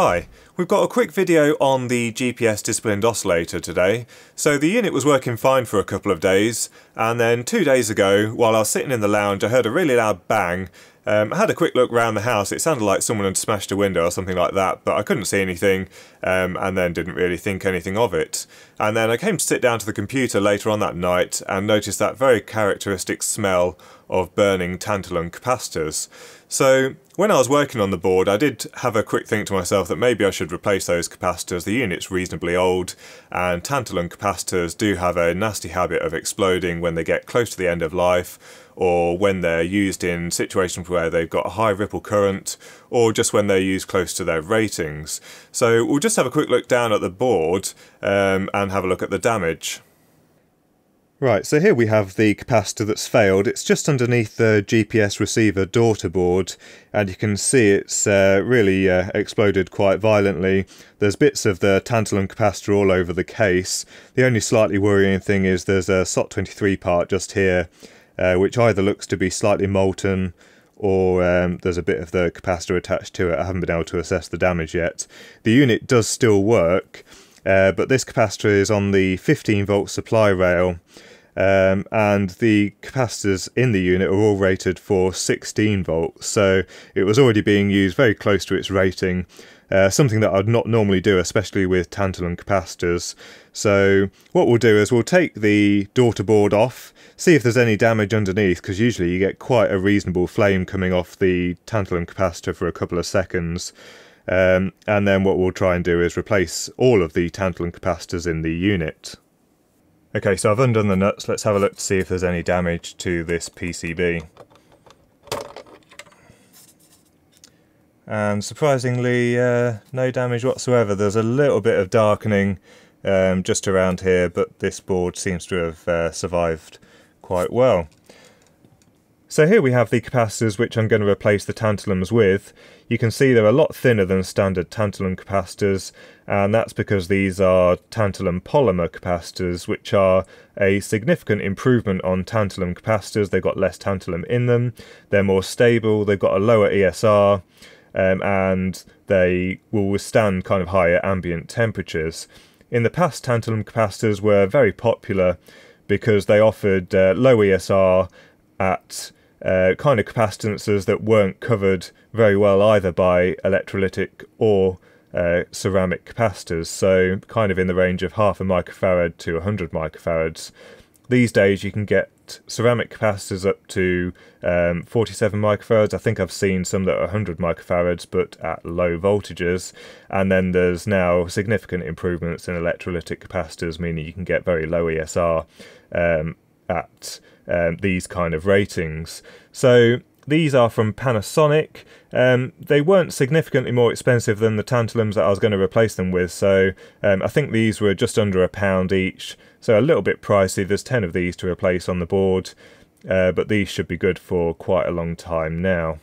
Hi, we've got a quick video on the GPS disciplined oscillator today. So the unit was working fine for a couple of days and then two days ago while I was sitting in the lounge I heard a really loud bang. Um, I had a quick look around the house, it sounded like someone had smashed a window or something like that but I couldn't see anything um, and then didn't really think anything of it. And then I came to sit down to the computer later on that night and noticed that very characteristic smell of burning tantalum capacitors. So when I was working on the board, I did have a quick think to myself that maybe I should replace those capacitors. The unit's reasonably old, and tantalum capacitors do have a nasty habit of exploding when they get close to the end of life, or when they're used in situations where they've got a high ripple current, or just when they're used close to their ratings. So we'll just have a quick look down at the board um, and have a look at the damage. Right, so here we have the capacitor that's failed. It's just underneath the GPS receiver daughter board, and you can see it's uh, really uh, exploded quite violently. There's bits of the tantalum capacitor all over the case. The only slightly worrying thing is there's a SOT23 part just here, uh, which either looks to be slightly molten or um, there's a bit of the capacitor attached to it. I haven't been able to assess the damage yet. The unit does still work, uh, but this capacitor is on the 15 volt supply rail um, and the capacitors in the unit are all rated for 16 volts so it was already being used very close to its rating uh, something that I'd not normally do especially with tantalum capacitors. So what we'll do is we'll take the daughter board off see if there's any damage underneath because usually you get quite a reasonable flame coming off the tantalum capacitor for a couple of seconds um, and then what we'll try and do is replace all of the tantalum capacitors in the unit. Okay, so I've undone the nuts. Let's have a look to see if there's any damage to this PCB. And surprisingly, uh, no damage whatsoever. There's a little bit of darkening um, just around here, but this board seems to have uh, survived quite well. So here we have the capacitors which I'm going to replace the tantalums with. You can see they're a lot thinner than standard tantalum capacitors and that's because these are tantalum polymer capacitors which are a significant improvement on tantalum capacitors. They've got less tantalum in them, they're more stable, they've got a lower ESR um, and they will withstand kind of higher ambient temperatures. In the past tantalum capacitors were very popular because they offered uh, low ESR at uh, kind of capacitances that weren't covered very well either by electrolytic or uh, ceramic capacitors, so kind of in the range of half a microfarad to 100 microfarads. These days you can get ceramic capacitors up to um, 47 microfarads. I think I've seen some that are 100 microfarads but at low voltages. And then there's now significant improvements in electrolytic capacitors, meaning you can get very low ESR um, at um, these kind of ratings. So these are from Panasonic. Um, they weren't significantly more expensive than the tantalums that I was going to replace them with, so um, I think these were just under a pound each, so a little bit pricey. There's 10 of these to replace on the board, uh, but these should be good for quite a long time now.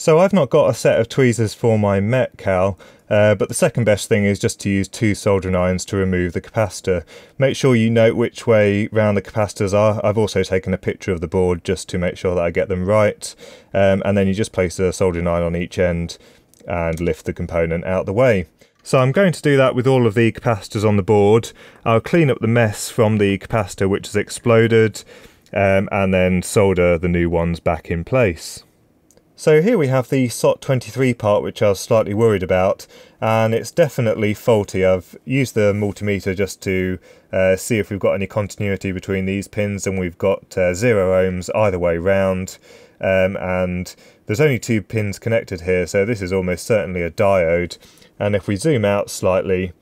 So I've not got a set of tweezers for my Metcal, uh, but the second best thing is just to use two soldering irons to remove the capacitor. Make sure you note which way round the capacitors are. I've also taken a picture of the board just to make sure that I get them right. Um, and then you just place a soldering iron on each end and lift the component out of the way. So I'm going to do that with all of the capacitors on the board. I'll clean up the mess from the capacitor which has exploded um, and then solder the new ones back in place. So here we have the SOT23 part which I was slightly worried about and it's definitely faulty. I've used the multimeter just to uh, see if we've got any continuity between these pins and we've got uh, zero ohms either way round um, and there's only two pins connected here so this is almost certainly a diode and if we zoom out slightly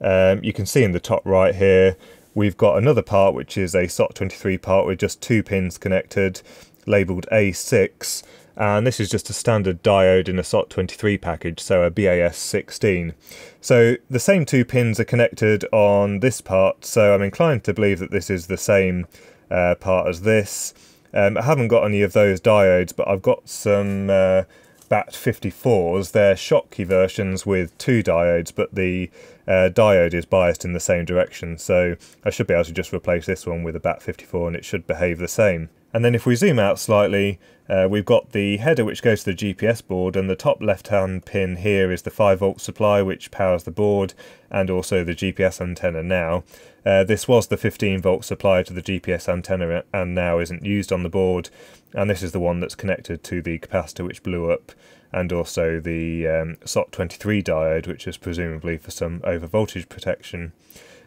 um, you can see in the top right here we've got another part which is a SOT23 part with just two pins connected labelled A6 and this is just a standard diode in a SOT23 package, so a BAS16. So the same two pins are connected on this part, so I'm inclined to believe that this is the same uh, part as this. Um, I haven't got any of those diodes, but I've got some uh, BAT54s. They're Schottky versions with two diodes, but the uh, diode is biased in the same direction, so I should be able to just replace this one with a BAT54 and it should behave the same. And then if we zoom out slightly, uh, we've got the header which goes to the GPS board and the top left hand pin here is the 5 volt supply which powers the board and also the GPS antenna now. Uh, this was the 15 volt supply to the GPS antenna and now isn't used on the board and this is the one that's connected to the capacitor which blew up and also the um, SOT23 diode which is presumably for some over voltage protection.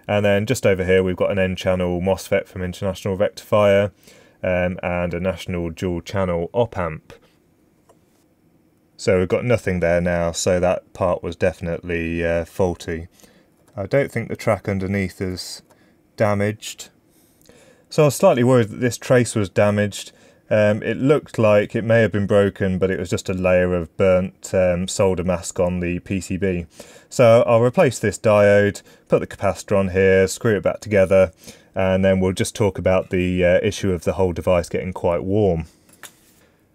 And then just over here we've got an N channel MOSFET from International Rectifier um, and a national dual channel op amp. So we've got nothing there now, so that part was definitely uh, faulty. I don't think the track underneath is damaged. So I was slightly worried that this trace was damaged. Um, it looked like it may have been broken, but it was just a layer of burnt um, solder mask on the PCB. So I'll replace this diode, put the capacitor on here, screw it back together, and then we'll just talk about the uh, issue of the whole device getting quite warm.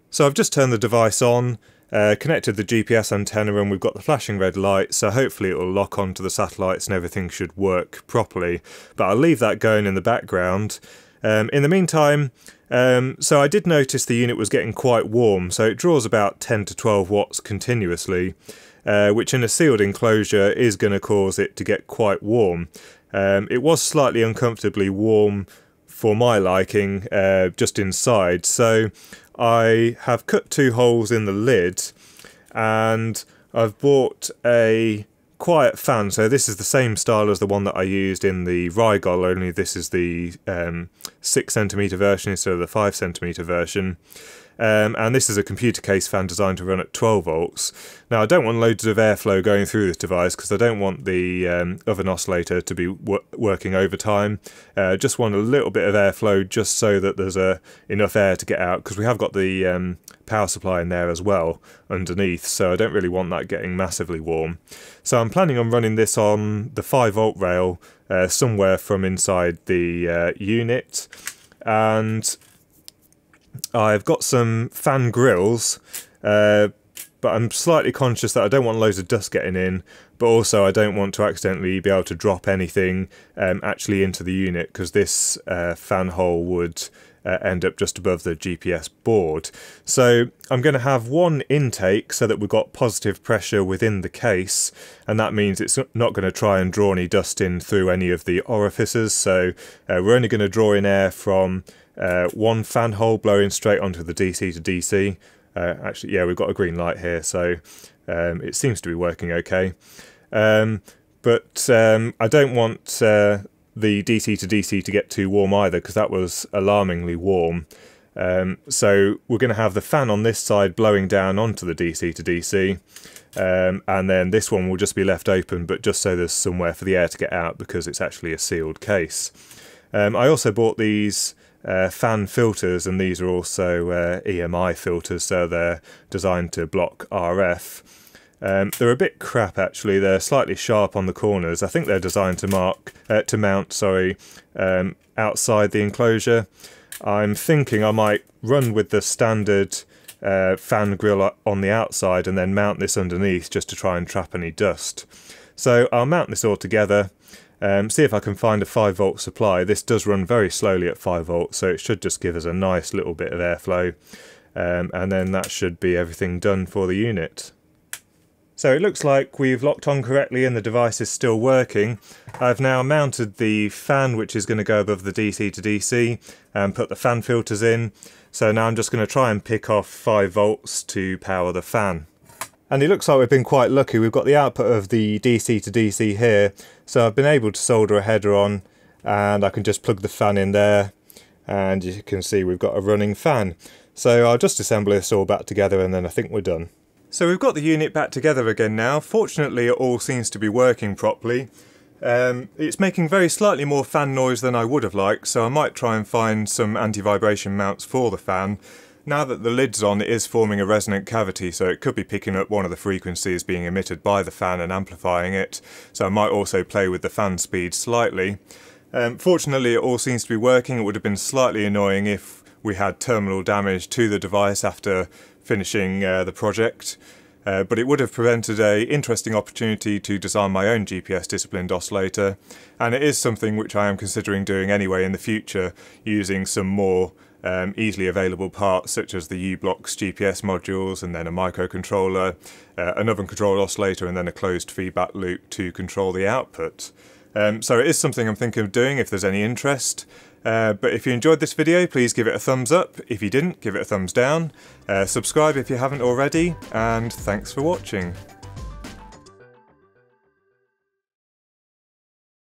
So I've just turned the device on, uh, connected the GPS antenna and we've got the flashing red light so hopefully it will lock onto the satellites and everything should work properly but I'll leave that going in the background. Um, in the meantime um, so I did notice the unit was getting quite warm so it draws about 10 to 12 watts continuously uh, which in a sealed enclosure is going to cause it to get quite warm. Um, it was slightly uncomfortably warm for my liking uh, just inside, so I have cut two holes in the lid and I've bought a quiet fan. So this is the same style as the one that I used in the Rigol, only this is the um, 6cm version instead of the 5cm version. Um, and this is a computer case fan designed to run at 12 volts. Now I don't want loads of airflow going through this device because I don't want the um, oven oscillator to be working overtime. Uh, just want a little bit of airflow just so that there's uh, enough air to get out because we have got the um, power supply in there as well underneath so I don't really want that getting massively warm. So I'm planning on running this on the 5 volt rail uh, somewhere from inside the uh, unit and I've got some fan grills, uh, but I'm slightly conscious that I don't want loads of dust getting in, but also I don't want to accidentally be able to drop anything um, actually into the unit because this uh, fan hole would uh, end up just above the GPS board. So I'm going to have one intake so that we've got positive pressure within the case and that means it's not going to try and draw any dust in through any of the orifices so uh, we're only going to draw in air from uh, one fan hole blowing straight onto the DC to DC. Uh, actually, yeah, we've got a green light here, so um, it seems to be working okay. Um, but um, I don't want uh, the DC to DC to get too warm either, because that was alarmingly warm. Um, so we're going to have the fan on this side blowing down onto the DC to DC. Um, and then this one will just be left open, but just so there's somewhere for the air to get out because it's actually a sealed case. Um, I also bought these uh, fan filters, and these are also uh, EMI filters, so they're designed to block RF. Um, they're a bit crap actually. They're slightly sharp on the corners. I think they're designed to mark uh, to mount, sorry, um, outside the enclosure. I'm thinking I might run with the standard uh, fan grill on the outside and then mount this underneath just to try and trap any dust. So I'll mount this all together um, see if I can find a 5 volt supply. This does run very slowly at 5 volts, so it should just give us a nice little bit of airflow. Um, and then that should be everything done for the unit. So it looks like we've locked on correctly and the device is still working. I've now mounted the fan which is going to go above the DC to DC and put the fan filters in. So now I'm just going to try and pick off 5 volts to power the fan. And it looks like we've been quite lucky. We've got the output of the DC to DC here. So I've been able to solder a header on and I can just plug the fan in there. And you can see we've got a running fan. So I'll just assemble this all back together and then I think we're done. So we've got the unit back together again now. Fortunately it all seems to be working properly. Um, it's making very slightly more fan noise than I would have liked, so I might try and find some anti-vibration mounts for the fan. Now that the lid's on, it is forming a resonant cavity, so it could be picking up one of the frequencies being emitted by the fan and amplifying it, so I might also play with the fan speed slightly. Um, fortunately, it all seems to be working. It would have been slightly annoying if we had terminal damage to the device after finishing uh, the project. Uh, but it would have prevented a interesting opportunity to design my own GPS disciplined oscillator, and it is something which I am considering doing anyway in the future, using some more um, easily available parts such as the u-blox GPS modules and then a microcontroller, uh, oven control oscillator and then a closed feedback loop to control the output. Um, so it is something I'm thinking of doing if there's any interest. Uh, but if you enjoyed this video, please give it a thumbs up. If you didn't, give it a thumbs down. Uh, subscribe if you haven't already, and thanks for watching.